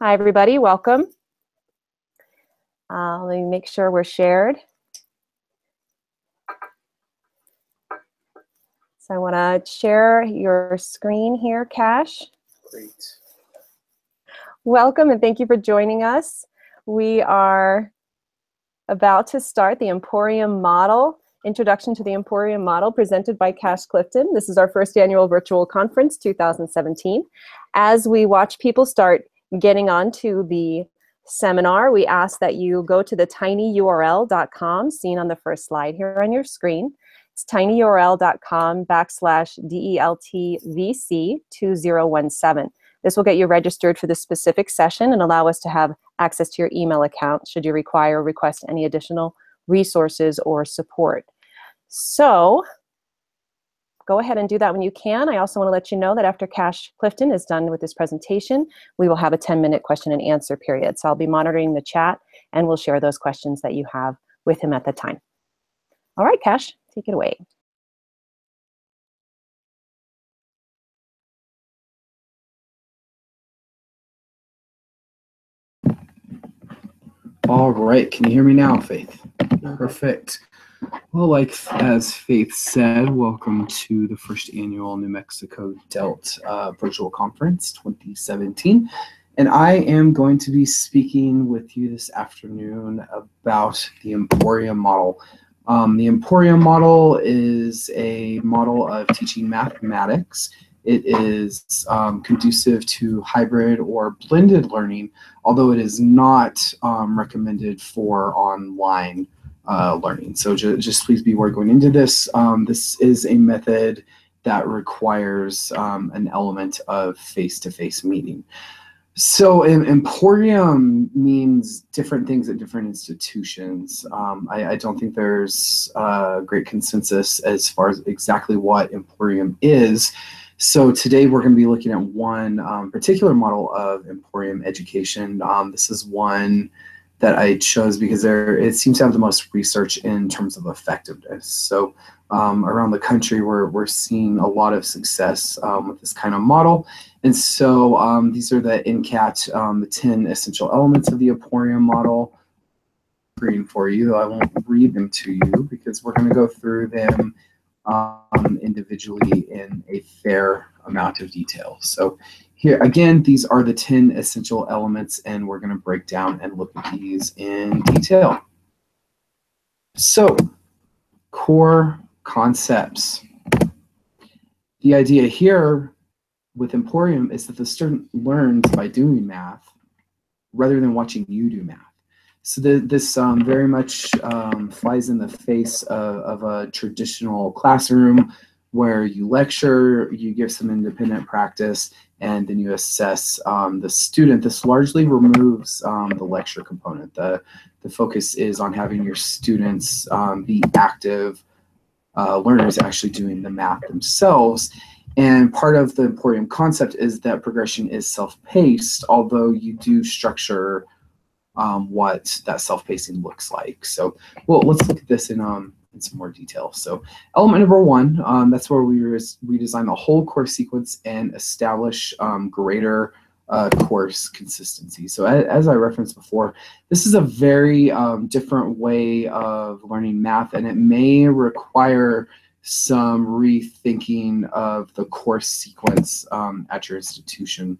Hi, everybody. Welcome. Uh, let me make sure we're shared. So I want to share your screen here, Cash. Great. Welcome and thank you for joining us. We are about to start the Emporium Model, Introduction to the Emporium Model, presented by Cash Clifton. This is our first annual virtual conference, 2017. As we watch people start getting onto the seminar, we ask that you go to the tinyurl.com, seen on the first slide here on your screen. It's tinyurl.com backslash DELTVC2017. This will get you registered for this specific session and allow us to have access to your email account should you require or request any additional resources or support. So go ahead and do that when you can. I also want to let you know that after Cash Clifton is done with this presentation, we will have a 10-minute question and answer period. So I'll be monitoring the chat and we'll share those questions that you have with him at the time. All right, Cash, take it away. All right. Can you hear me now, Faith? Perfect. Well, like as Faith said, welcome to the first annual New Mexico DELT uh, Virtual Conference 2017. And I am going to be speaking with you this afternoon about the Emporium model. Um, the Emporium model is a model of teaching mathematics. It is um, conducive to hybrid or blended learning, although it is not um, recommended for online uh, learning. So ju just please be aware going into this. Um, this is a method that requires um, an element of face-to-face meeting. So Emporium means different things at different institutions. Um, I, I, don't think there's a great consensus as far as exactly what Emporium is. So today we're going to be looking at one um, particular model of Emporium education. Um, this is one that I chose because there it seems to have the most research in terms of effectiveness. So um, around the country, we're, we're seeing a lot of success um, with this kind of model. And so um, these are the NCAT, um, the 10 essential elements of the Emporium model. Screen for you, though I won't read them to you because we're going to go through them um, individually in a fair amount of detail. So here, again, these are the 10 essential elements, and we're going to break down and look at these in detail. So, core concepts. The idea here with Emporium is that the student learns by doing math rather than watching you do math. So the, this um, very much um, flies in the face of, of a traditional classroom where you lecture, you give some independent practice, and then you assess um, the student. This largely removes um, the lecture component. The, the focus is on having your students um, be active uh, learners actually doing the math themselves. And part of the Emporium concept is that progression is self-paced, although you do structure um, what that self-pacing looks like. So well, let's look at this in um, in some more detail. So element number one, um, that's where we redesign the whole course sequence and establish um, greater uh, course consistency. So as, as, I referenced before, this is a very um, different way of learning math and it may require some rethinking of the course sequence um, at your institution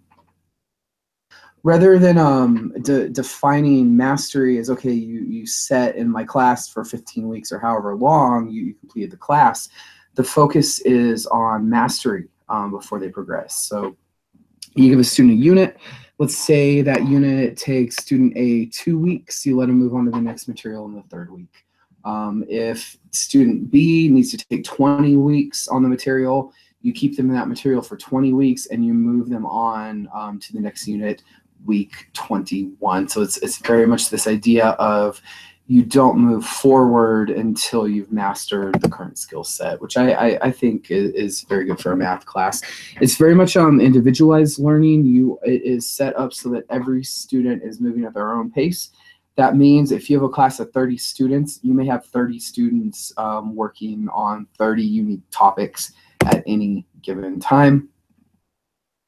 rather than um, de defining mastery as okay, you you set in my class for 15 weeks or however long you, you completed the class, the focus is on mastery um, before they progress. So you give a student a unit. Let's say that unit takes student A two weeks. You let them move on to the next material in the third week. Um, if student B needs to take 20 weeks on the material, you keep them in that material for 20 weeks and you move them on um, to the next unit week 21. So it's, it's very much this idea of you don't move forward until you've mastered the current skill set, which I, I, I, think is, is very good for a math class. It's very much um, individualized learning. You It is set up so that every student is moving at their own pace. That means if you have a class of 30 students, you may have 30 students um, working on 30 unique topics at any given time.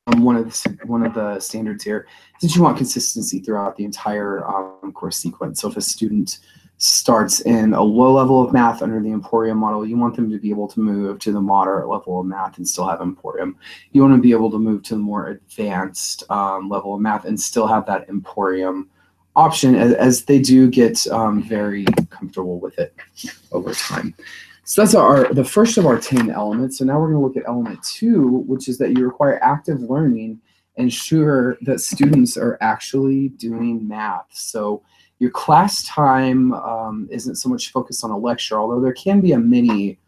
Um, one of the, one of the standards here is that you want consistency throughout the entire um, course sequence. So if a student starts in a low level of math under the Emporium model, you want them to be able to move to the moderate level of math and still have Emporium. You want to be able to move to the more advanced um, level of math and still have that Emporium option as, as they do get um, very comfortable with it over time. So that's our the first of our 10 elements. So now we're going to look at element two, which is that you require active learning, and ensure that students are actually doing math. So your class time um, isn't so much focused on a lecture, although there can be a mini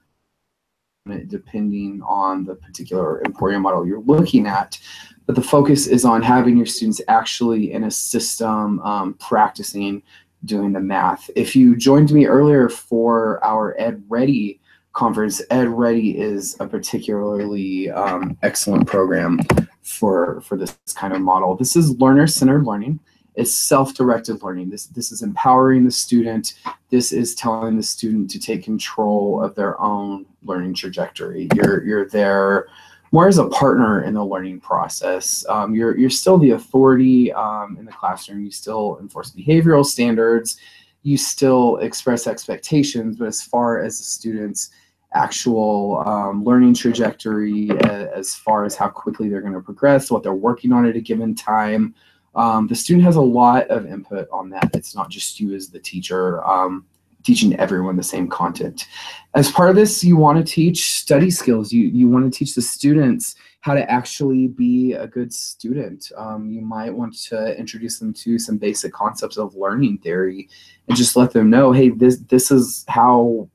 depending on the particular Emporium model you're looking at. But the focus is on having your students actually in a system um, practicing doing the math. If you joined me earlier for our Ed Ready conference, Ed Ready is a particularly um, excellent program for, for this kind of model. This is learner-centered learning. It's self-directed learning. This, this is empowering the student. This is telling the student to take control of their own learning trajectory. You're, you're there more as a partner in the learning process. Um, you're, you're still the authority um, in the classroom. You still enforce behavioral standards. You still express expectations, but as far as the student's actual um, learning trajectory, as far as how quickly they're going to progress, what they're working on at a given time, um, the student has a lot of input on that. It's not just you as the teacher. Teaching everyone the same content. As part of this, you want to teach study skills. You, you want to teach the students how to actually be a good student. Um, you might want to introduce them to some basic concepts of learning theory and just let them know, hey, this, this is how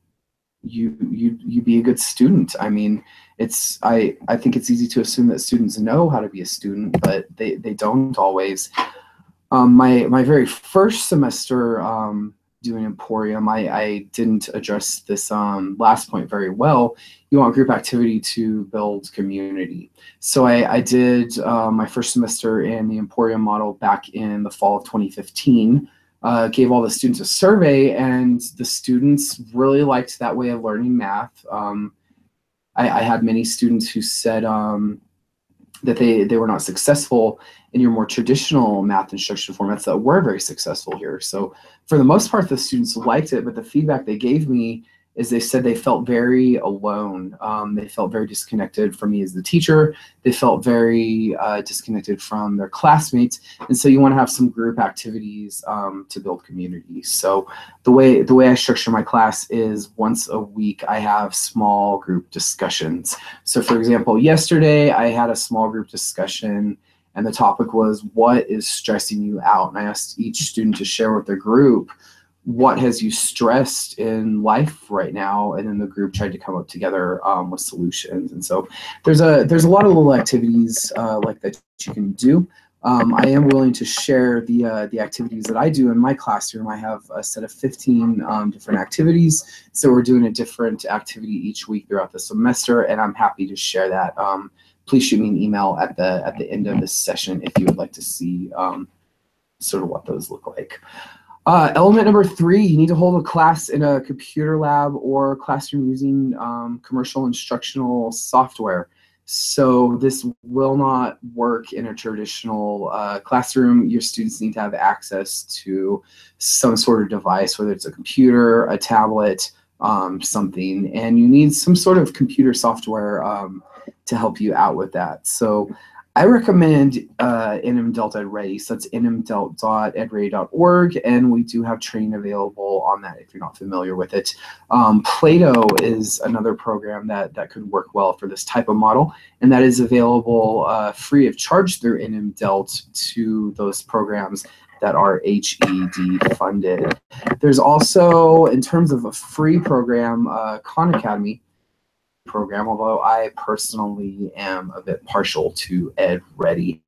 you, you, you be a good student. I mean, it's I, I think it's easy to assume that students know how to be a student, but they, they don't always. Um, my, my very first semester, um, doing Emporium, I, I didn't address this um, last point very well. You want group activity to build community. So I, I did uh, my first semester in the Emporium model back in the fall of 2015. Uh, gave all the students a survey, and the students really liked that way of learning math. Um, I, I, had many students who said um, that they, they were not successful in your more traditional math instruction formats that were very successful here. So for the most part, the students liked it, but the feedback they gave me is they said they felt very alone. Um, they felt very disconnected from me as the teacher. They felt very uh, disconnected from their classmates. And so you want to have some group activities um, to build community. So the way the way I structure my class is once a week I have small group discussions. So for example, yesterday I had a small group discussion and the topic was what is stressing you out? And I asked each student to share with their group what has you stressed in life right now? And then the group tried to come up together um, with solutions. And so there's a there's a lot of little activities uh, like that you can do. Um, I am willing to share the uh, the activities that I do in my classroom. I have a set of 15 um, different activities, so we're doing a different activity each week throughout the semester, and I'm happy to share that. Um, please shoot me an email at the at the end of this session if you would like to see um, sort of what those look like. Uh, element number three, you need to hold a class in a computer lab or classroom using um, commercial instructional software. So this will not work in a traditional uh, classroom. Your students need to have access to some sort of device, whether it's a computer, a tablet, um, something, and you need some sort of computer software um, to help you out with that. So I recommend uh, NMDELT Ready. So that's nmdelt.edready.org, and we do have training available on that if you're not familiar with it. Um, Plato is another program that, that could work well for this type of model, and that is available uh, free of charge through NMDELT to those programs that are HED funded. There's also, in terms of a free program, uh, Khan Academy program, although I personally am a bit partial to Ed Ready.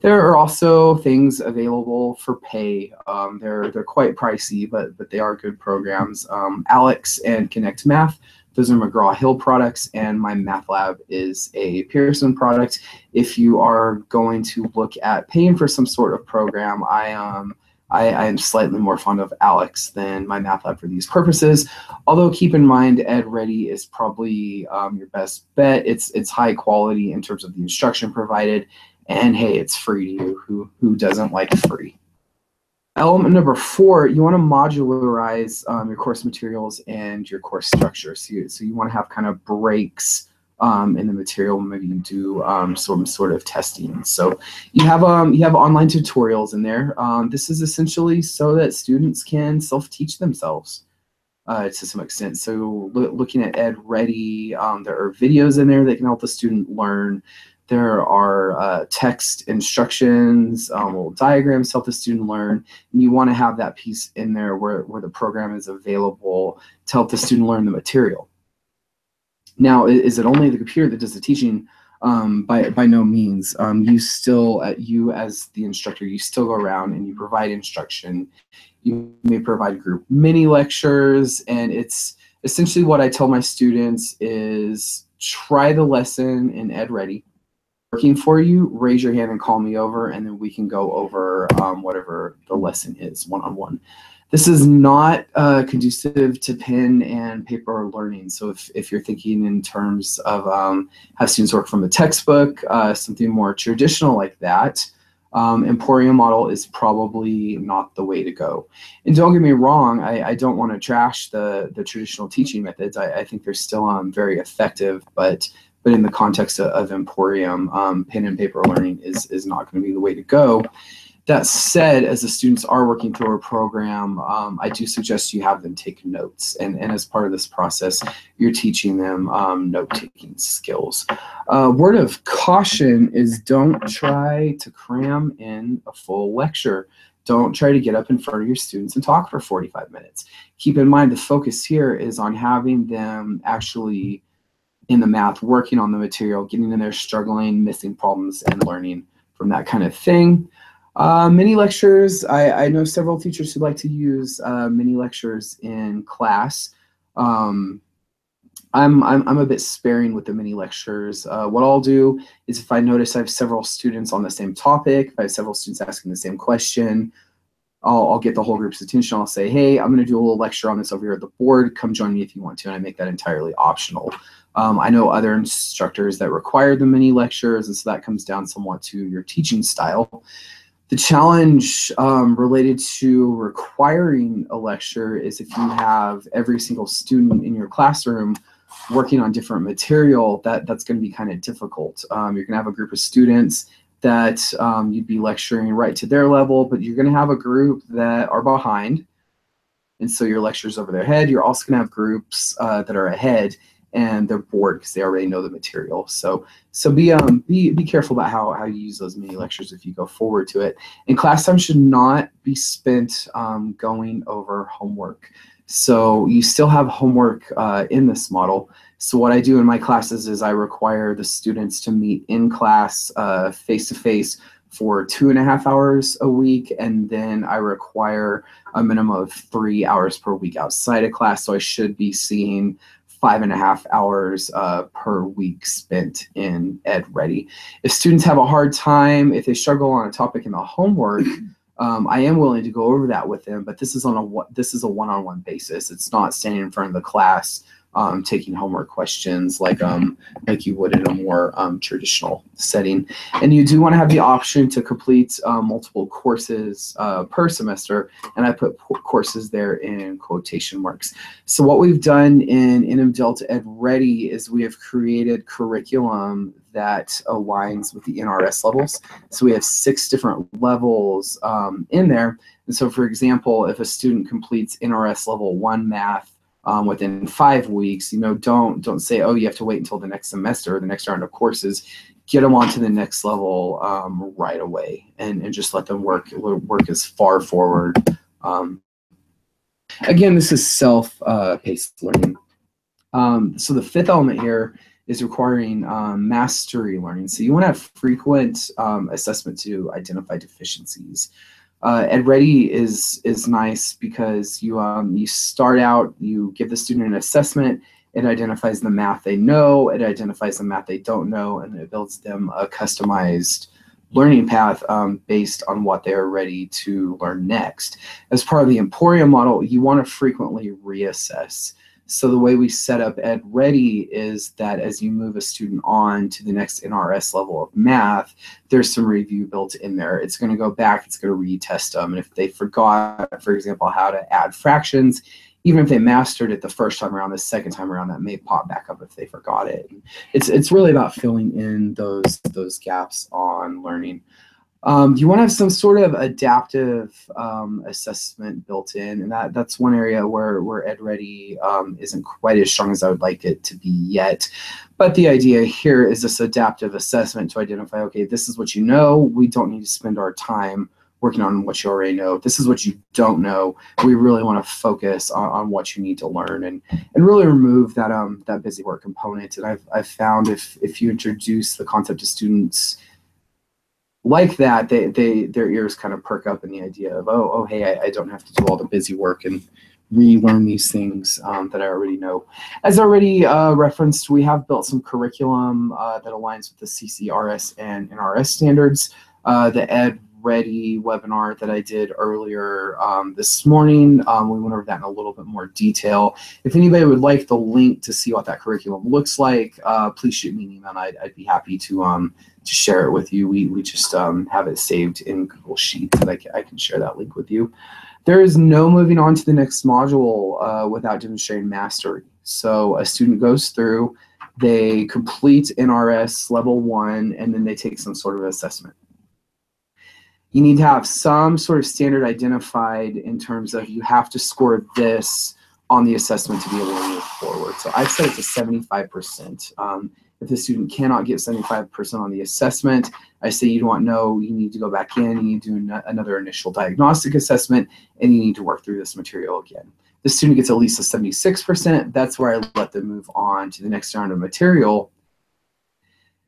There are also things available for pay. Um, they're they're quite pricey, but but they are good programs. Um, ALEKS and Connect Math, those are McGraw-Hill products, and MyMathLab is a Pearson product. If you are going to look at paying for some sort of program, I um I, I am slightly more fond of ALEKS than MyMathLab for these purposes. Although keep in mind, Ed Ready is probably um, your best bet. It's it's high quality in terms of the instruction provided, and hey, it's free to you. Who who doesn't like free? Element number four, you want to modularize um, your course materials and your course structure. So you, so you want to have kind of breaks um, in the material. Maybe you do um, some sort of testing. So you have um, you have online tutorials in there. Um, this is essentially so that students can self-teach themselves uh, to some extent. So lo looking at Ed Ready, um, there are videos in there that can help the student learn. There are uh, text instructions, um, little diagrams help the student learn. And you want to have that piece in there where, where the program is available to help the student learn the material. Now, is it only the computer that does the teaching? Um, by by no means. Um, you still, uh, you as the instructor, you still go around and you provide instruction. You may provide group mini lectures, and it's essentially what I tell my students is try the lesson in Ed Ready. Working for you, raise your hand and call me over, and then we can go over um, whatever the lesson is one on one. This is not uh, conducive to pen and paper learning. So if, if you're thinking in terms of um, have students work from a textbook, uh, something more traditional like that, um, Emporium model is probably not the way to go. And don't get me wrong, I, I don't want to trash the, the traditional teaching methods. I, I think they're still um, very effective, but but in the context of, of Emporium, um, pen and paper learning is, is not going to be the way to go. That said, as the students are working through our program, um, I do suggest you have them take notes. And, and as part of this process, you're teaching them um, note-taking skills. Uh, word of caution is don't try to cram in a full lecture. Don't try to get up in front of your students and talk for 45 minutes. Keep in mind the focus here is on having them actually in the math, working on the material, getting in there, struggling, missing problems, and learning from that kind of thing. Uh, mini lectures, I, I, know several teachers who like to use uh, mini lectures in class. Um, I'm, I'm, I'm a bit sparing with the mini lectures. Uh, what I'll do is if I notice I have several students on the same topic, if I have several students asking the same question, I'll, I'll get the whole group's attention. I'll say, hey, I'm going to do a little lecture on this over here at the board. Come join me if you want to. And I make that entirely optional. Um, I know other instructors that require the mini lectures, and so that comes down somewhat to your teaching style. The challenge um, related to requiring a lecture is if you have every single student in your classroom working on different material, that, that's going to be kind of difficult. Um, you're going to have a group of students that um, you'd be lecturing right to their level, but you're going to have a group that are behind. And so your lecture's over their head. You're also going to have groups uh, that are ahead and they're bored because they already know the material. So so be um be be careful about how how you use those mini lectures if you go forward to it. And class time should not be spent um, going over homework. So you still have homework uh, in this model. So what I do in my classes is I require the students to meet in class uh, face to face for two and a half hours a week, and then I require a minimum of three hours per week outside of class. So I should be seeing five and a half hours uh, per week spent in Ed Ready. If students have a hard time, if they struggle on a topic in the homework, um, I am willing to go over that with them, but this is on a this is a one-on-one -on -one basis. It's not standing in front of the class um, taking homework questions like um, like you would in a more um, traditional setting. And you do want to have the option to complete uh, multiple courses uh, per semester, and I put courses there in quotation marks. So what we've done in NMDELT Ed Ready is we have created curriculum that aligns with the NRS levels. So we have six different levels um, in there. And so for example, if a student completes NRS level one math, um, within five weeks. You know, don't don't say, oh, you have to wait until the next semester or the next round of courses. Get them onto the next level um, right away, and and just let them work work as far forward. Um, again, this is self-paced uh, learning. Um, so the fifth element here is requiring um, mastery learning. So you want to have frequent um, assessment to identify deficiencies. Uh, Ed Ready is is nice because you um, you start out, you give the student an assessment, it identifies the math they know, it identifies the math they don't know, and it builds them a customized learning path um, based on what they're ready to learn next. As part of the Emporium model, you want to frequently reassess. So the way we set up Ed Ready is that as you move a student on to the next NRS level of math, there's some review built in there. It's going to go back, it's going to retest them. And if they forgot, for example, how to add fractions, even if they mastered it the first time around, the second time around, that may pop back up if they forgot it. It's it's really about filling in those those gaps on learning. Um, you want to have some sort of adaptive um, assessment built in, and that that's one area where where EdReady um, isn't quite as strong as I would like it to be yet. But the idea here is this adaptive assessment to identify, okay, this is what you know. We don't need to spend our time working on what you already know. This is what you don't know. We really want to focus on, on what you need to learn and and really remove that um that busy work component. And I've I've found if if you introduce the concept to students like that, they they their ears kind of perk up in the idea of oh oh hey I, I don't have to do all the busy work and relearn these things um, that I already know. As already uh, referenced, we have built some curriculum uh, that aligns with the CCRS and NRS standards. Uh, the Ed Ready webinar that I did earlier um, this morning. Um, we went over that in a little bit more detail. If anybody would like the link to see what that curriculum looks like, uh, please shoot me an email. I'd, I'd be happy to um, to share it with you. We, we just um, have it saved in Google Sheets and I can, I can share that link with you. There is no moving on to the next module uh, without demonstrating mastery. So a student goes through, they complete NRS level one, and then they take some sort of assessment you need to have some sort of standard identified in terms of you have to score this on the assessment to be able to move forward. So I've set it to 75%. Um, if the student cannot get 75% on the assessment, I say you don't know, you need to go back in, you need to do another initial diagnostic assessment, and you need to work through this material again. The student gets at least a 76%, that's where I let them move on to the next round of material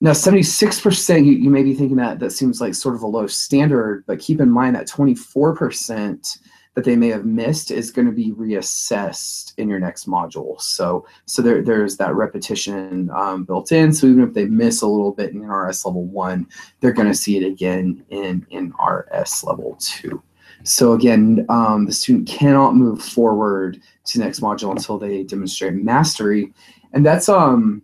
now, 76%, you, you may be thinking that that seems like sort of a low standard, but keep in mind that 24% that they may have missed is going to be reassessed in your next module. So, so there, there's that repetition um, built in. So even if they miss a little bit in RS level one, they're going to see it again in, in RS level two. So again, um, the student cannot move forward to next module until they demonstrate mastery. And that's um,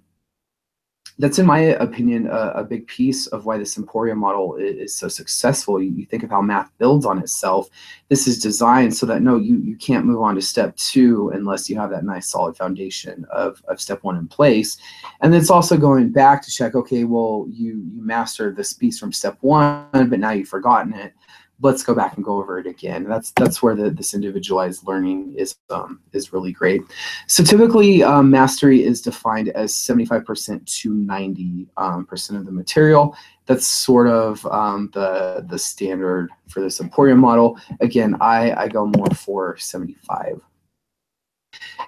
that's in my opinion a, a, big piece of why this emporium model is, is so successful. You, you, think of how math builds on itself. This is designed so that no you you can't move on to step two unless you have that nice solid foundation of, of step one in place. And it's also going back to check okay well you you mastered this piece from step one but now you've forgotten it let's go back and go over it again. That's that's where the, this individualized learning is um, is really great. So typically, um, mastery is defined as 75% to 90% um, of the material. That's sort of um, the the standard for this Emporium model. Again, I I go more for 75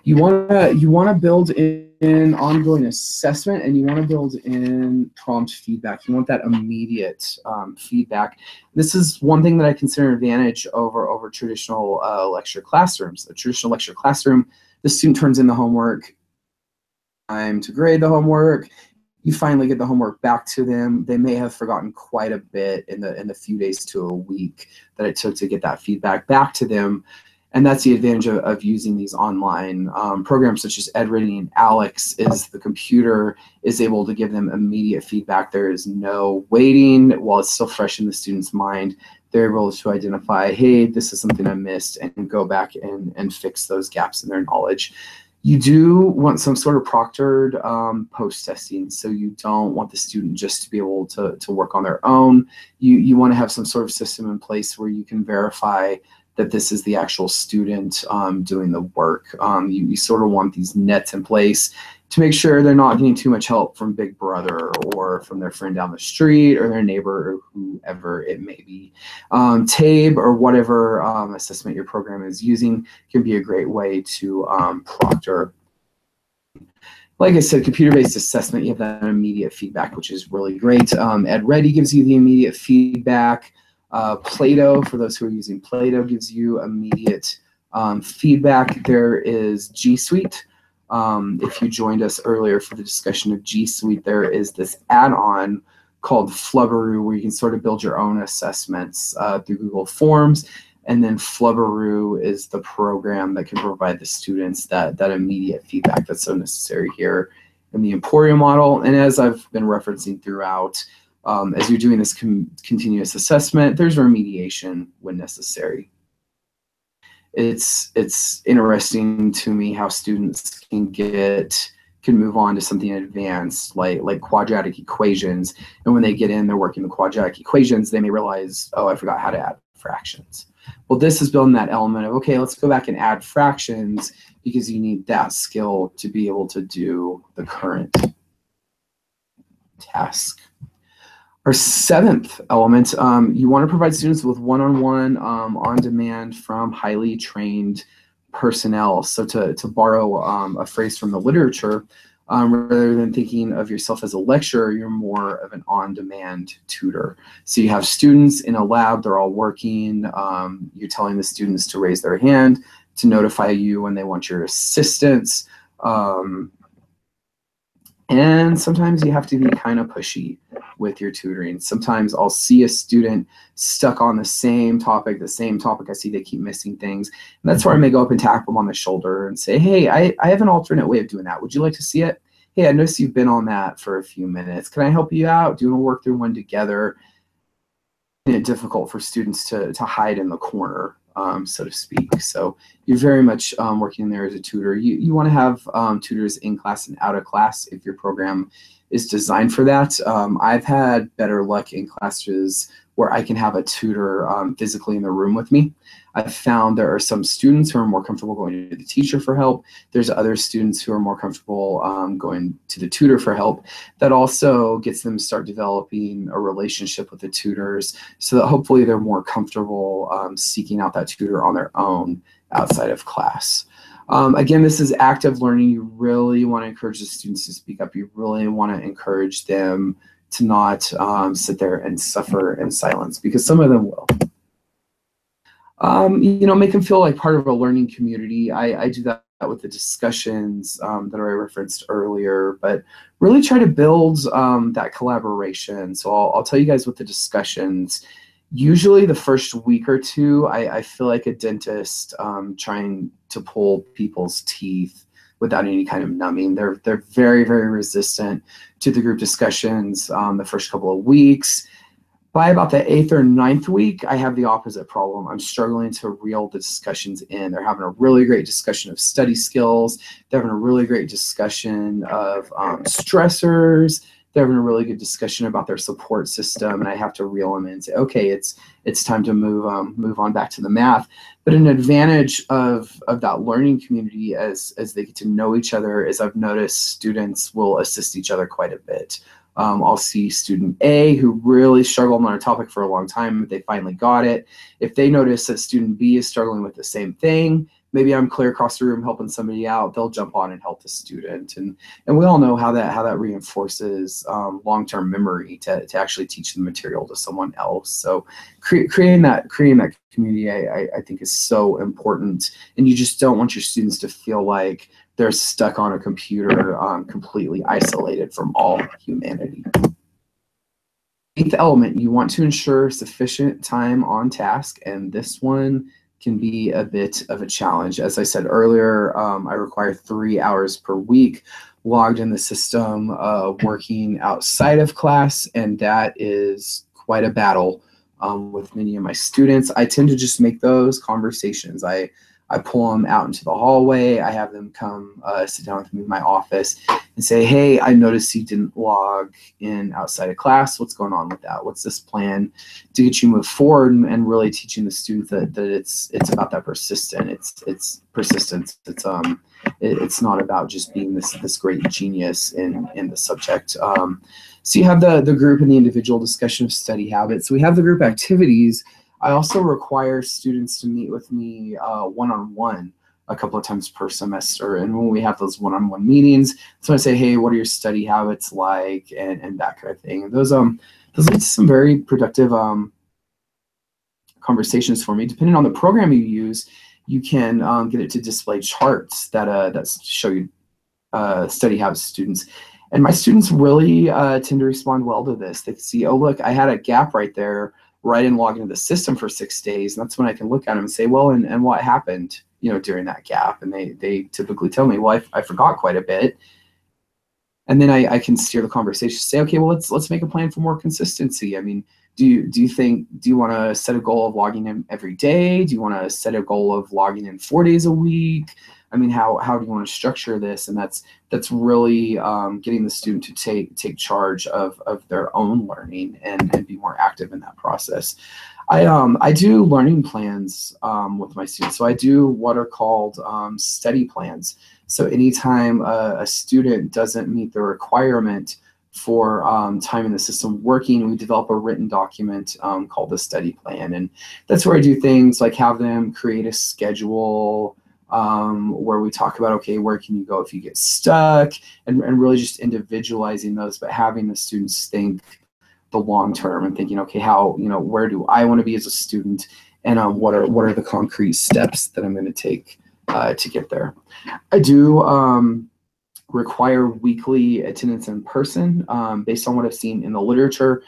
you want to you want to build in ongoing assessment and you want to build in prompt feedback. You want that immediate um, feedback. This is one thing that i consider an advantage over over traditional uh, lecture classrooms. A traditional lecture classroom the student turns in the homework time to grade the homework. You finally get the homework back to them. They may have forgotten quite a bit in the in the few days to a week that it took to get that feedback back to them and that's the advantage of, of using these online um, programs such as EdReady and ALEKS is the computer is able to give them immediate feedback. There is no waiting while it's still fresh in the student's mind. They're able to identify, hey, this is something I missed and go back and, and fix those gaps in their knowledge. You do want some sort of proctored um, post testing. So you don't want the student just to be able to, to work on their own. You, you want to have some sort of system in place where you can verify that this is the actual student um, doing the work. Um, you, you, sort of want these nets in place to make sure they're not getting too much help from Big Brother or from their friend down the street or their neighbor or whoever it may be. Um, TABE or whatever um, assessment your program is using can be a great way to um, proctor like I said, computer-based assessment, you have that immediate feedback, which is really great. Um, EdReady gives you the immediate feedback. Uh, Plato, for those who are using Plato, gives you immediate um, feedback. There is G Suite. Um, if you joined us earlier for the discussion of G Suite, there is this add-on called Flubaroo, where you can sort of build your own assessments uh, through Google Forms. And then Flubaroo is the program that can provide the students that, that immediate feedback that's so necessary here in the Emporium model. And as I've been referencing throughout, um, as you're doing this continuous assessment, there's remediation when necessary. It's, it's interesting to me how students can get can move on to something advanced like like quadratic equations. And when they get in they're working the quadratic equations they may realize oh i forgot how to add fractions. Well this is building that element of okay let's go back and add fractions because you need that skill to be able to do the current task our seventh element um, you want to provide students with one-on-one um, on demand from highly trained personnel. So to, to borrow um, a phrase from the literature, um, rather than thinking of yourself as a lecturer, you're more of an on-demand tutor. So you have students in a lab, they're all working, um, you're telling the students to raise their hand, to notify you when they want your assistance. Um, and sometimes you have to be kind of pushy with your tutoring. Sometimes I'll see a student stuck on the same topic, the same topic. I see they keep missing things. And that's where I mm-hmm. may go up and tap them on the shoulder and say, hey, I, I have an alternate way of doing that. Would you like to see it? Hey, I noticed you've been on that for a few minutes. Can I help you out? Do you want to work through one together? It's difficult for students to, to hide in the corner um, so to speak. So you're very much um, working there as a tutor. You, you want to have um, tutors in class and out of class if your program is designed for that. Um, I've had better luck in classes where I can have a tutor um, physically in the room with me. I've found there are some students who are more comfortable going to the teacher for help. There's other students who are more comfortable um, going to the tutor for help. That also gets them start developing a relationship with the tutors so that hopefully they're more comfortable um, seeking out that tutor on their own outside of class. Um, again, this is active learning. You really want to encourage the students to speak up. You really want to encourage them to not um, sit there and suffer in silence because some of them will um, you know, make them feel like part of a learning community. I, I do that with the discussions um, that I referenced earlier, but really try to build um, that collaboration. So I'll, I'll, tell you guys what the discussions. Usually the first week or two, I, I feel like a dentist um, trying to pull people's teeth without any kind of numbing. They're, they're very, very resistant to the group discussions um, the first couple of weeks by about the eighth or ninth week, I have the opposite problem. I'm struggling to reel the discussions in. They're having a really great discussion of study skills. They're having a really great discussion of um, stressors. They're having a really good discussion about their support system, and I have to reel them in and say, okay, it's it's time to move um, move on back to the math. But an advantage of of that learning community as as they get to know each other is I've noticed students will assist each other quite a bit. Um, I'll see student A who really struggled on a topic for a long time, but they finally got it. If they notice that student B is struggling with the same thing, maybe I'm clear across the room helping somebody out, they'll jump on and help the student. And and we all know how that how that reinforces um, long-term memory to, to actually teach the material to someone else. So cre creating that creating that community I, I think is so important. And you just don't want your students to feel like they're stuck on a computer um, completely isolated from all humanity. Eighth element, you want to ensure sufficient time on task, and this one can be a bit of a challenge. As I said earlier, um, I require three hours per week logged in the system uh, working outside of class, and that is quite a battle um, with many of my students. I tend to just make those conversations. I I pull them out into the hallway. I have them come uh, sit down with me in my office and say, hey, I noticed you didn't log in outside of class. What's going on with that? What's this plan to get you move forward and, really teaching the student that, that it's it's about that persistent. It's it's persistence. It's um it, it's not about just being this this great genius in in the subject. Um, so you have the the group and the individual discussion of study habits. So we have the group activities I also require students to meet with me uh, one-on-one a couple of times per semester. And when we have those one-on-one meetings, so I say, hey, what are your study habits like and, and that kind of thing. And those um those lead to some very productive um conversations for me. Depending on the program you use, you can um, get it to display charts that uh that show you uh, study habits students. And my students really uh, tend to respond well to this. They see, oh, look, I had a gap right there, right in log into the system for six days. And that's when I can look at them and say, well, and, and what happened, you know, during that gap? And they, they typically tell me, well, I, I forgot quite a bit. And then I, I can steer the conversation, say, okay, well, let's, let's make a plan for more consistency. I mean, do you, do you think, do you want to set a goal of logging in every day? Do you want to set a goal of logging in four days a week? I mean, how, how do you want to structure this? And that's that's really um, getting the student to take take charge of, of their own learning and, and be more active in that process. I um I do learning plans um, with my students. So I do what are called um, study plans. So anytime a, a student doesn't meet the requirement for um, time in the system working, we develop a written document um, called the study plan. And that's where I do things like have them create a schedule, um, where we talk about, okay, where can you go if you get stuck? And, and really just individualizing those, but having the students think the long term and thinking, okay, how, you know, where do I want to be as a student? And um, what are what are the concrete steps that I'm going to take uh, to get there. I do um, require weekly attendance in person um, based on what I've seen in the literature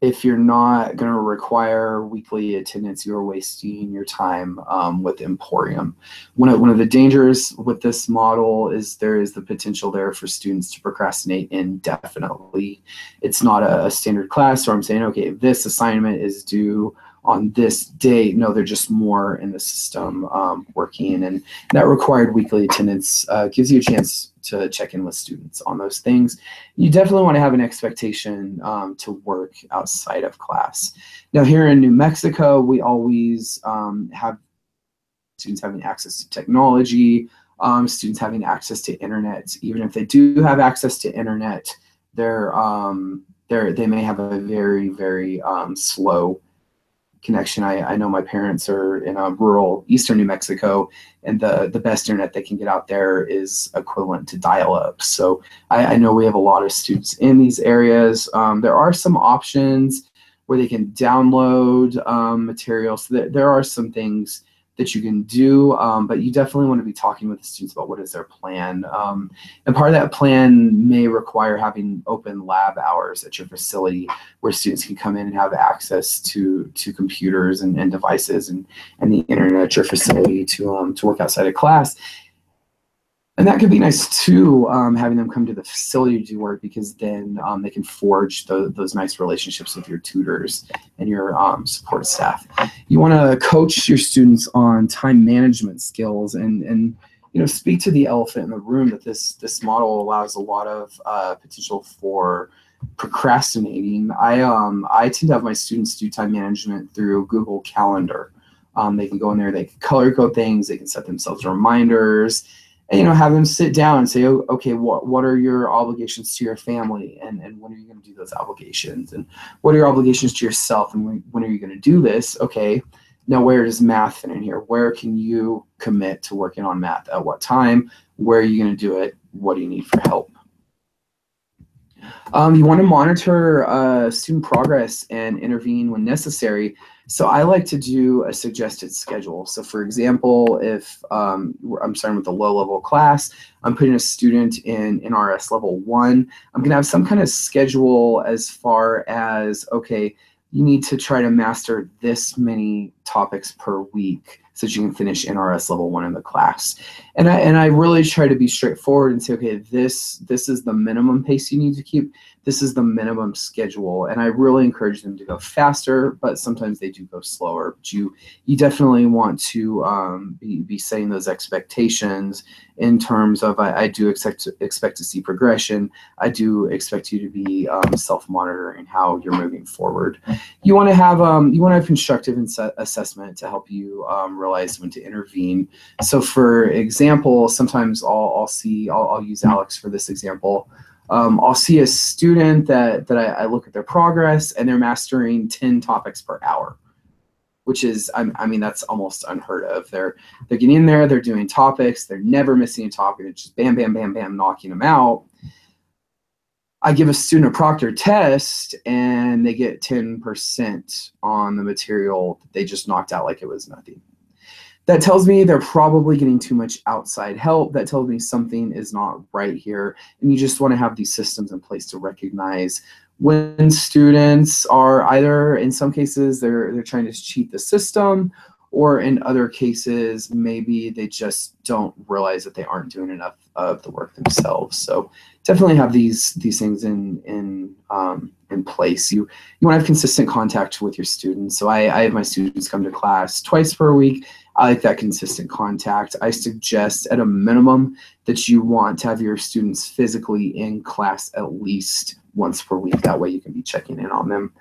if you're not going to require weekly attendance, you're wasting your time um, with Emporium. One of, one of the dangers with this model is there is the potential there for students to procrastinate indefinitely. It's not a, a standard class where I'm saying, okay, this assignment is due on this date. No, they're just more in the system um, working, and that required weekly attendance uh, gives you a chance to check in with students on those things. You definitely want to have an expectation um, to work outside of class. Now, here in New Mexico, we always um, have students having access to technology, um, students having access to internet. Even if they do have access to internet, they're, um, they're, they may have a very, very um, slow connection. I, I know my parents are in a rural eastern New Mexico, and the, the best internet they can get out there is equivalent to dial up. So I, I know we have a lot of students in these areas. Um, there are some options where they can download um, material. So there are some things that you can do, um, but you definitely want to be talking with the students about what is their plan. Um, and part of that plan may require having open lab hours at your facility where students can come in and have access to, to computers and, and devices and, and the internet at your facility to, um, to work outside of class. And that could be nice too, um, having them come to the facility to do work because then um, they can forge the, those nice relationships with your tutors and your um, support staff. You want to coach your students on time management skills and and you know speak to the elephant in the room that this this model allows a lot of uh, potential for procrastinating. I um I tend to have my students do time management through Google Calendar. Um, they can go in there, they can color code things, they can set themselves reminders you know have them sit down and say oh, okay what what are your obligations to your family? And and when are you going to do those obligations? And what are your obligations to yourself? And when, when are you going to do this? Okay now where does math fit in here? Where can you commit to working on math? At what time? Where are you going to do it? What do you need for help um, you want to monitor uh, student progress and intervene when necessary so I like to do a suggested schedule. So for example, if um, I'm starting with a low level class, I'm putting a student in NRS level one, I'm gonna have some kind of schedule as far as, okay, you need to try to master this many topics per week so that you can finish NRS level one in the class. And I and I really try to be straightforward and say, okay, this this is the minimum pace you need to keep. This is the minimum schedule. And I really encourage them to go faster, but sometimes they do go slower. But you you definitely want to um, be, be setting those expectations in terms of I, I do expect to, expect to see progression. I do expect you to be um, self-monitoring how you're moving forward. You want to have um, you want to have constructive assessment to help you um, when to intervene. So for example, sometimes I'll, I'll see, I'll, I'll use ALEKS for this example. Um, I'll see a student that, that I, I, look at their progress and they're mastering 10 topics per hour, which is, I, I, mean, that's almost unheard of. They're, they're getting in there, they're doing topics, they're never missing a topic, it's just bam, bam, bam, bam, knocking them out. I give a student a proctor test and they get 10% on the material that they just knocked out like it was nothing that tells me they're probably getting too much outside help. That tells me something is not right here. And you just want to have these systems in place to recognize when students are either, in some cases, they're, they're trying to cheat the system, or in other cases, maybe they just don't realize that they aren't doing enough of the work themselves. So definitely have these these things in in um, in place. You you want to have consistent contact with your students. So I, I have my students come to class twice per week. I like that consistent contact. I suggest at a minimum that you want to have your students physically in class at least once per week. That way you can be checking in on them.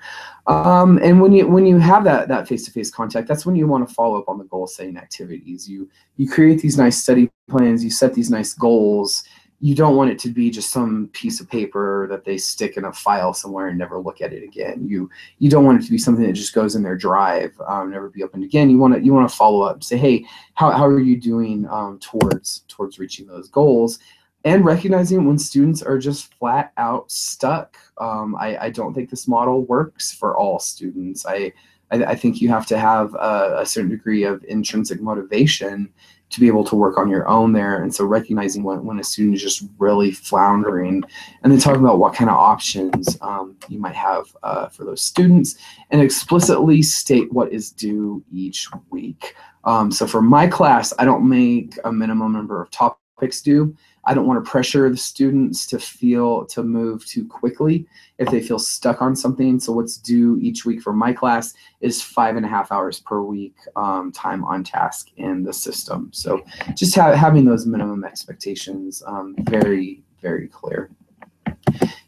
Um, and when you when you have that that face-to-face contact, that's when you want to follow up on the goal setting activities. You you create these nice study plans, you set these nice goals, you don't want it to be just some piece of paper that they stick in a file somewhere and never look at it again. You you don't want it to be something that just goes in their drive, um, never be opened again. You want to you want to follow up, say, hey, how, how are you doing um, towards towards reaching those goals? And recognizing when students are just flat out stuck. Um, I, I don't think this model works for all students. I I, I think you have to have a, a certain degree of intrinsic motivation to be able to work on your own there. And so recognizing when, when a student is just really floundering and then talking about what kind of options um, you might have uh, for those students and explicitly state what is due each week. Um, so for my class, I don't make a minimum number of topics due. I don't want to pressure the students to feel to move too quickly if they feel stuck on something. So what's due each week for my class is five and a half hours per week um, time on task in the system. So just ha having those minimum expectations um, very, very clear.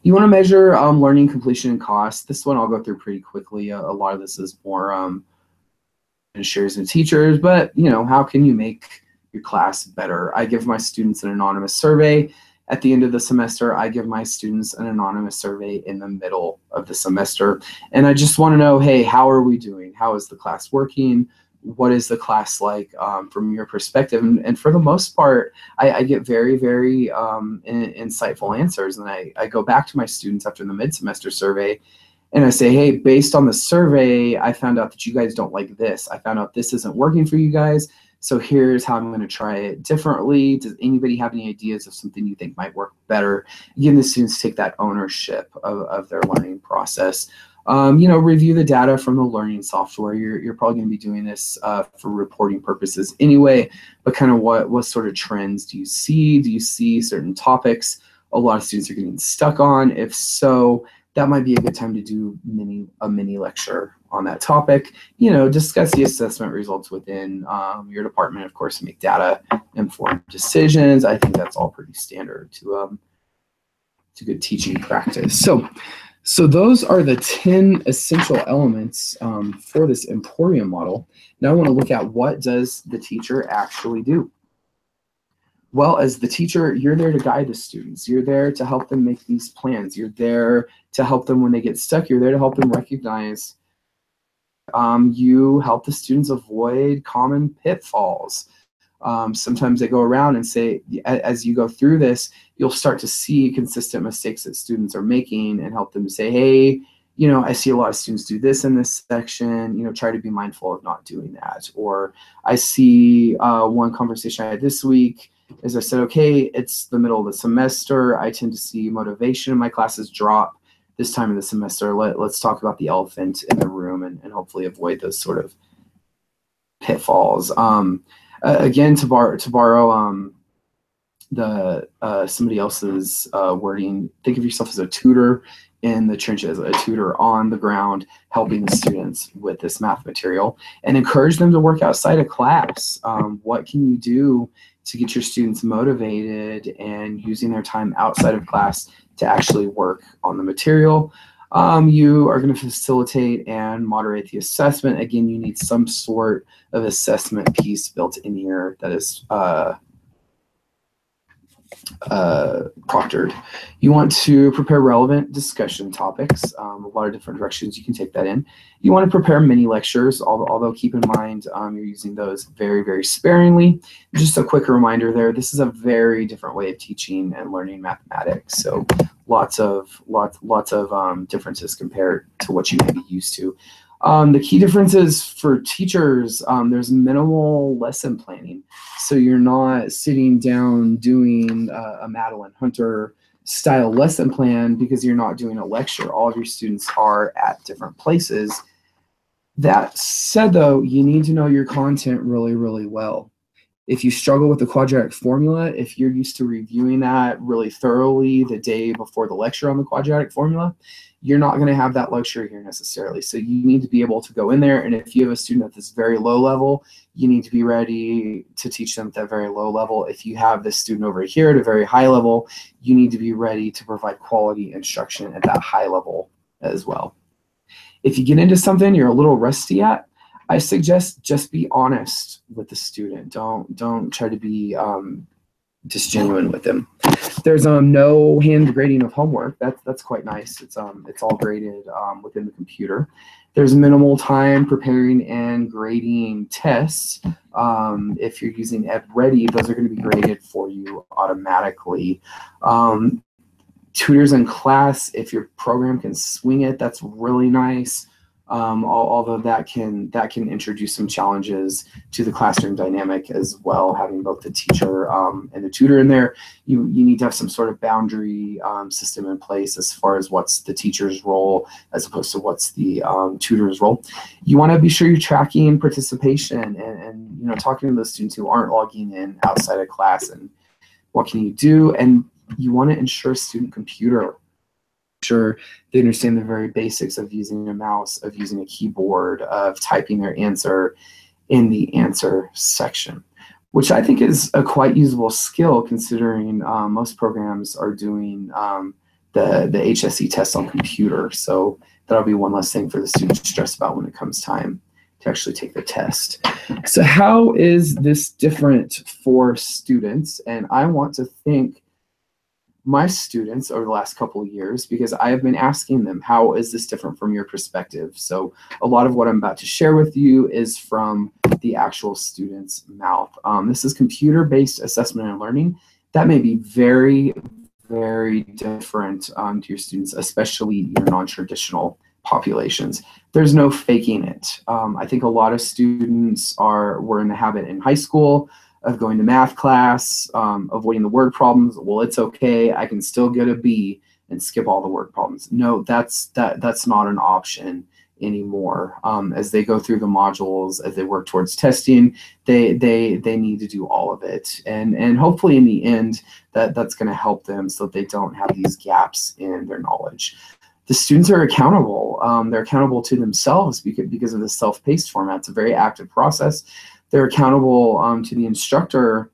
You want to measure um, learning completion and cost. This one I'll go through pretty quickly. A, a lot of this is more um, and teachers, but you know, how can you make your class better. I give my students an anonymous survey. At the end of the semester, I give my students an anonymous survey in the middle of the semester. And I just want to know, hey, how are we doing? How is the class working? What is the class like um, from your perspective? And, and, for the most part, I, I get very, very um, in, insightful answers. And I, I go back to my students after the mid-semester survey and I say, hey, based on the survey, I found out that you guys don't like this. I found out this isn't working for you guys. So here's how I'm going to try it differently. Does anybody have any ideas of something you think might work better? Again, the students take that ownership of, of their learning process. Um, you know, review the data from the learning software. You're, you're probably going to be doing this uh, for reporting purposes anyway, but kind of what, what sort of trends do you see? Do you see certain topics a lot of students are getting stuck on? If so, that might be a good time to do mini a mini lecture on that topic. You know, discuss the assessment results within um, your department, of course, make data informed decisions. I think that's all pretty standard to um, to good teaching practice. So, so those are the 10 essential elements um, for this Emporium model. Now I want to look at what does the teacher actually do? Well, as the teacher, you're there to guide the students. You're there to help them make these plans. You're there to help them when they get stuck. You're there to help them recognize um, you help the students avoid common pitfalls. Um, sometimes they go around and say, as you go through this, you'll start to see consistent mistakes that students are making and help them say, hey, you know, I see a lot of students do this in this section, you know, try to be mindful of not doing that. Or I see uh, one conversation I had this week is I said, okay, it's the middle of the semester. I tend to see motivation in my classes drop this time of the semester, let, let's talk about the elephant in the room and, and hopefully avoid those sort of pitfalls. Um, uh, again, to, bar to borrow um, the uh, somebody else's uh, wording, think of yourself as a tutor in the trenches, a tutor on the ground helping the students with this math material and encourage them to work outside of class. Um, what can you do to get your students motivated and using their time outside of class to actually work on the material. Um, you are going to facilitate and moderate the assessment. Again, you need some sort of assessment piece built in here that is uh, uh, proctored. You want to prepare relevant discussion topics, um, a lot of different directions you can take that in. You want to prepare mini lectures, although, although keep in mind um, you're using those very, very sparingly. Just a quick reminder there, this is a very different way of teaching and learning mathematics. So lots of lots lots of um, differences compared to what you may be used to. Um, the key differences for teachers, um, there's minimal lesson planning. So you're not sitting down doing uh, a Madeline Hunter style lesson plan because you're not doing a lecture. All of your students are at different places. That said, though, you need to know your content really, really well. If you struggle with the quadratic formula, if you're used to reviewing that really thoroughly the day before the lecture on the quadratic formula, you're not going to have that luxury here necessarily. So you need to be able to go in there. And if you have a student at this very low level, you need to be ready to teach them at that very low level. If you have this student over here at a very high level, you need to be ready to provide quality instruction at that high level as well. If you get into something you're a little rusty at, I suggest just be honest with the student. Don't don't try to be um, disgenuine with them. There's um no hand grading of homework. That's that's quite nice. It's um it's all graded um, within the computer. There's minimal time preparing and grading tests. Um, if you're using EdReady, those are going to be graded for you automatically. Um, tutors in class, if your program can swing it, that's really nice um, although that can that can introduce some challenges to the classroom dynamic as well. Having both the teacher um, and the tutor in there, you you need to have some sort of boundary um, system in place as far as what's the teacher's role as opposed to what's the um, tutor's role. You want to be sure you're tracking participation and, and you know talking to those students who aren't logging in outside of class and what can you do and you want to ensure student computer sure they understand the very basics of using a mouse, of using a keyboard, of typing their answer in the answer section, which I think is a quite usable skill considering um, most programs are doing um, the, the HSE test on computer. So that'll be one less thing for the student to stress about when it comes time to actually take the test. So how is this different for students? And I want to think my students over the last couple of years because I have been asking them, how is this different from your perspective? So a lot of what I'm about to share with you is from the actual student's mouth. Um, this is computer-based assessment and learning. That may be very, very different um, to your students, especially your non-traditional populations. There's no faking it. Um, I think a lot of students are were in the habit in high school of going to math class, um, avoiding the word problems. Well, it's okay. I can still get a B and skip all the word problems. No, that's that that's not an option anymore. Um, as they go through the modules, as they work towards testing, they they they need to do all of it, and and hopefully in the end that that's going to help them so that they don't have these gaps in their knowledge. The students are accountable. Um, they're accountable to themselves because because of the self-paced format. It's a very active process they're accountable um, to the instructor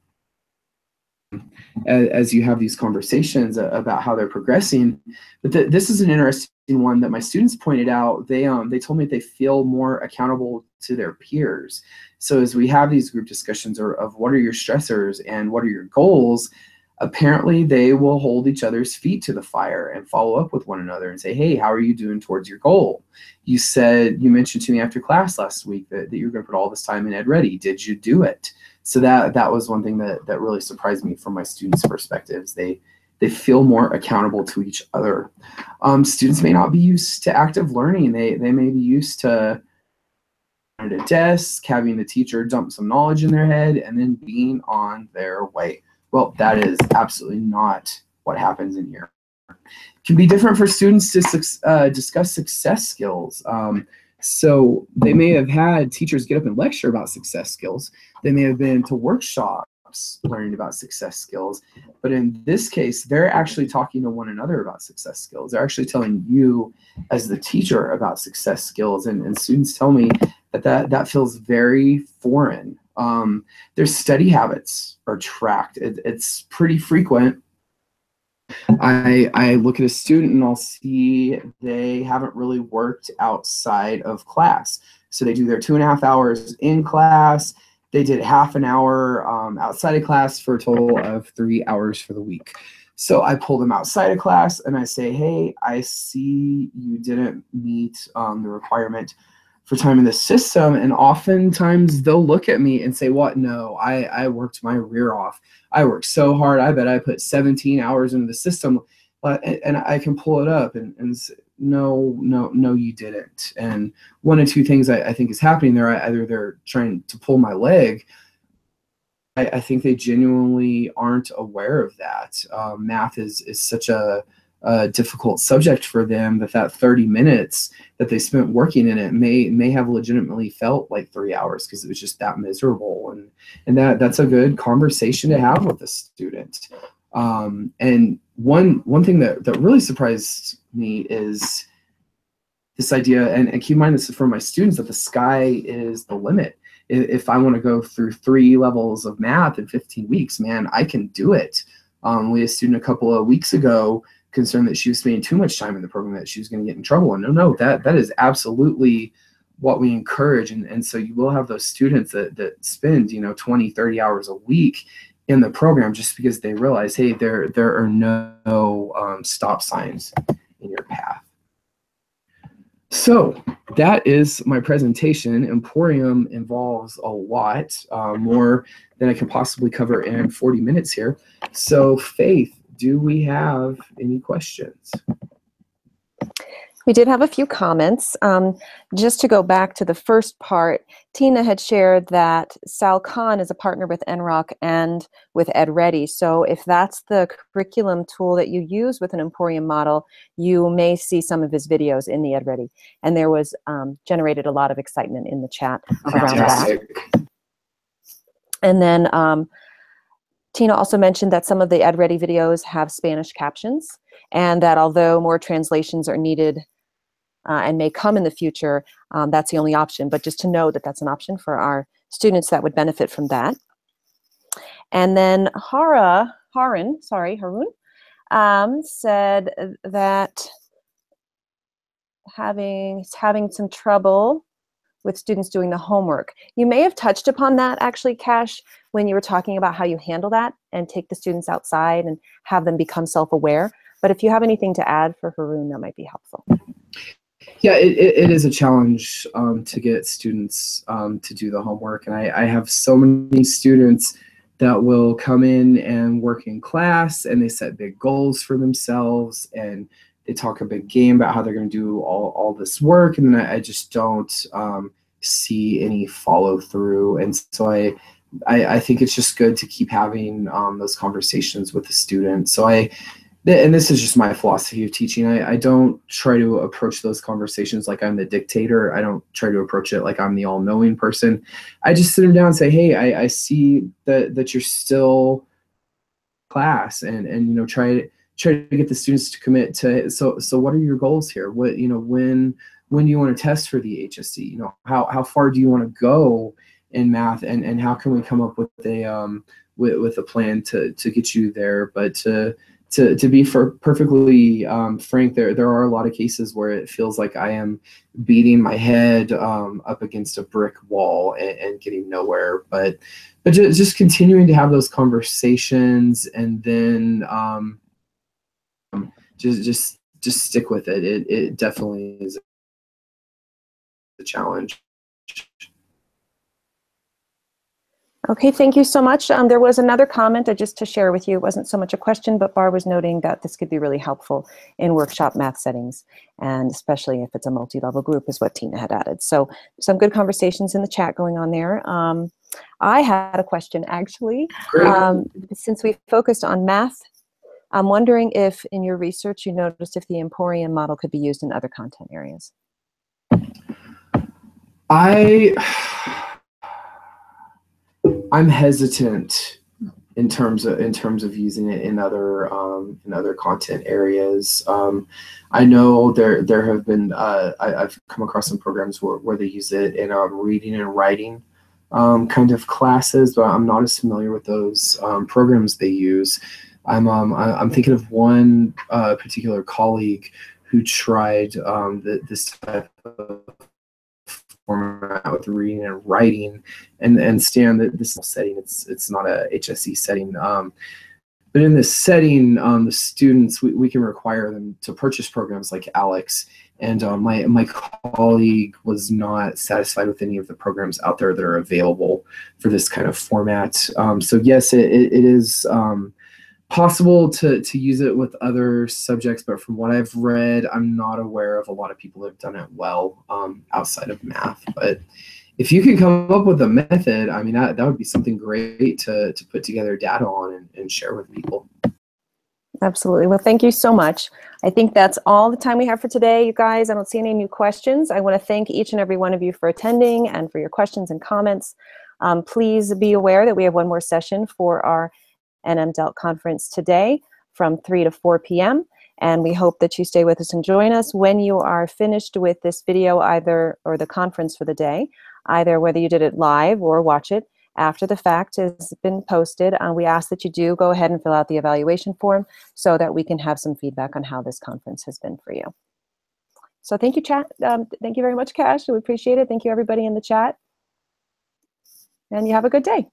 as, as, you have these conversations about how they're progressing. But th this is an interesting one that my students pointed out. They um they told me they feel more accountable to their peers. So as we have these group discussions or, of what are your stressors and what are your goals, apparently they will hold each other's feet to the fire and follow up with one another and say, hey, how are you doing towards your goal? You said, you mentioned to me after class last week that, that you were going to put all this time in EdReady. Did you do it? So that that was one thing that, that really surprised me from my students' perspectives. They they feel more accountable to each other. Um, students may not be used to active learning. They, they may be used to at a desk, having the teacher dump some knowledge in their head, and then being on their way. Well, that is absolutely not what happens in here. It can be different for students to uh, discuss success skills. Um, so they may have had teachers get up and lecture about success skills. They may have been to workshops learning about success skills. But in this case, they're actually talking to one another about success skills. They're actually telling you as the teacher about success skills. And, and students tell me that, that that feels very foreign um, their study habits are tracked. It, it's pretty frequent. I, I look at a student and I'll see they haven't really worked outside of class. So they do their two and a half hours in class. They did half an hour um, outside of class for a total of three hours for the week. So I pull them outside of class and I say, hey, I see you didn't meet um, the requirement for time in the system and oftentimes they'll look at me and say what no i i worked my rear off i worked so hard i bet i put 17 hours into the system and i can pull it up and, and no, no, no, you didn't. And one of two things I, I think is happening there. Either they're trying to pull my leg. I, I think they genuinely aren't aware of that. Um, math is is such a, a difficult subject for them that that 30 minutes that they spent working in it may may have legitimately felt like three hours because it was just that miserable. And and that that's a good conversation to have with a student. Um, and one one thing that that really surprised me is this idea and, and keep in mind this is for my students that the sky is the limit. If i want to go through three levels of math in 15 weeks man i can do it. Um, we had a student a couple of weeks ago concerned that she was spending too much time in the program that she was going to get in trouble and no no that that is absolutely what we encourage and, and so you will have those students that, that spend you know 20 30 hours a week in the program just because they realize, hey, there there are no um, stop signs in your path. So that is my presentation. Emporium involves a lot uh, more than I can possibly cover in 40 minutes here. So Faith, do we have any questions? We did have a few comments. Um, just to go back to the first part, Tina had shared that Sal Khan is a partner with NROC and with EdReady. So if that's the curriculum tool that you use with an Emporium model, you may see some of his videos in the EdReady. And there was um, generated a lot of excitement in the chat around Fantastic. that. And then um, Tina also mentioned that some of the EdReady videos have Spanish captions and that although more translations are needed uh, and may come in the future, um, that's the only option. But just to know that that's an option for our students that would benefit from that. And then Hara, Harun, sorry, Harun, um, said that having having some trouble with students doing the homework. You may have touched upon that actually, Cash, when you were talking about how you handle that and take the students outside and have them become self-aware. But if you have anything to add for Haroon, that might be helpful. Yeah, it, it is a challenge um, to get students um, to do the homework. And I, I have so many students that will come in and work in class and they set big goals for themselves and they talk a big game about how they're going to do all, all this work. And then I, just don't um, see any follow through. And so I, I, I, think it's just good to keep having um, those conversations with the students. So I, and this is just my philosophy of teaching. I, I don't try to approach those conversations like I'm the dictator. I don't try to approach it like I'm the all-knowing person. I just sit them down and say, "Hey, I, I see that that you're still class, and and you know try to try to get the students to commit to. So so what are your goals here? What you know when when do you want to test for the HSE? You know how how far do you want to go in math, and and how can we come up with a um with with a plan to to get you there, but to to, to be for perfectly um, frank, there there are a lot of cases where it feels like I am beating my head um, up against a brick wall and, and, getting nowhere. But but just, just continuing to have those conversations and then um, just just just stick with it. It it definitely is a challenge. Okay, thank you so much. Um, there was another comment uh, just to share with you. It wasn't so much a question, but Barb was noting that this could be really helpful in workshop math settings, and especially if it's a multi-level group is what Tina had added. So some good conversations in the chat going on there. Um, I had a question actually. Um, since we focused on math, I'm wondering if in your research you noticed if the Emporium model could be used in other content areas. I I'm hesitant in terms of in terms of using it in other um, in other content areas. Um, I know there there have been uh, I, have come across some programs where, where they use it in um, reading and writing um, kind of classes, but I'm not as familiar with those um, programs they use. I'm um, I, am thinking of one uh, particular colleague who tried um, the, this type of format with reading and writing and and stand that this setting it's it's not a HSE setting um, but in this setting um, the students we, we can require them to purchase programs like ALEKS. and uh, my my colleague was not satisfied with any of the programs out there that are available for this kind of format um, so yes it, it, it is um, possible to to use it with other subjects, but from what I've read, I'm not aware of a lot of people that have done it well um, outside of math. But if you can come up with a method, I mean, that, that would be something great to, to put together data on and, and share with people. Absolutely. Well, thank you so much. I think that's all the time we have for today, you guys. I don't see any new questions. I want to thank each and every one of you for attending and for your questions and comments. Um, please be aware that we have one more session for our NM conference today from 3 to 4 p.m. And we hope that you stay with us and join us when you are finished with this video either or the conference for the day, either whether you did it live or watch it after the fact has been posted. Uh, we ask that you do go ahead and fill out the evaluation form so that we can have some feedback on how this conference has been for you. So thank you, chat. Um, thank you very much, Cash. We appreciate it. Thank you, everybody in the chat. And you have a good day.